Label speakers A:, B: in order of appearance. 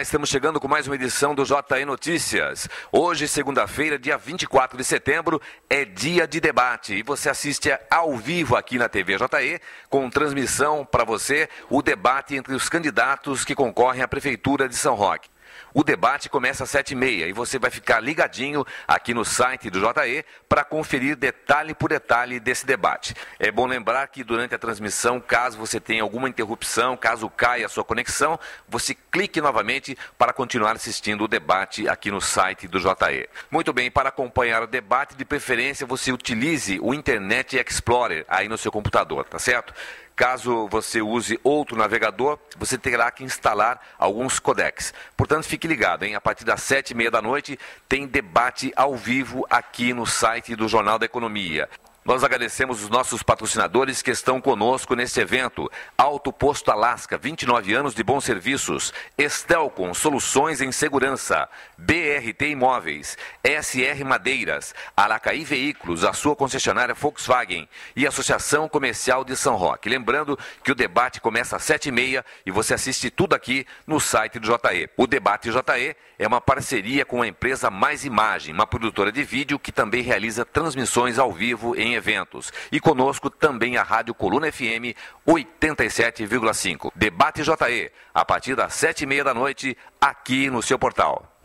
A: Estamos chegando com mais uma edição do JE Notícias. Hoje, segunda-feira, dia 24 de setembro, é dia de debate e você assiste ao vivo aqui na TV JE, com transmissão para você, o debate entre os candidatos que concorrem à Prefeitura de São Roque. O debate começa às sete e meia e você vai ficar ligadinho aqui no site do JE para conferir detalhe por detalhe desse debate. É bom lembrar que durante a transmissão, caso você tenha alguma interrupção, caso caia a sua conexão, você clique novamente para continuar assistindo o debate aqui no site do JE. Muito bem, para acompanhar o debate, de preferência você utilize o Internet Explorer aí no seu computador, tá certo? Caso você use outro navegador, você terá que instalar alguns codecs. Portanto, fique ligado, hein? A partir das sete e meia da noite tem debate ao vivo aqui no site do Jornal da Economia. Nós agradecemos os nossos patrocinadores que estão conosco neste evento. Alto Posto Alasca, 29 anos de bons serviços. Estelcom, soluções em segurança. BRT Imóveis. SR Madeiras. Aracaí Veículos, a sua concessionária Volkswagen. E Associação Comercial de São Roque. Lembrando que o debate começa às 7h30 e você assiste tudo aqui no site do JE. O Debate JE é uma parceria com a empresa Mais Imagem, uma produtora de vídeo que também realiza transmissões ao vivo em eventos. E conosco também a Rádio Coluna FM 87,5. Debate JE, a partir das sete e meia da noite, aqui no seu portal.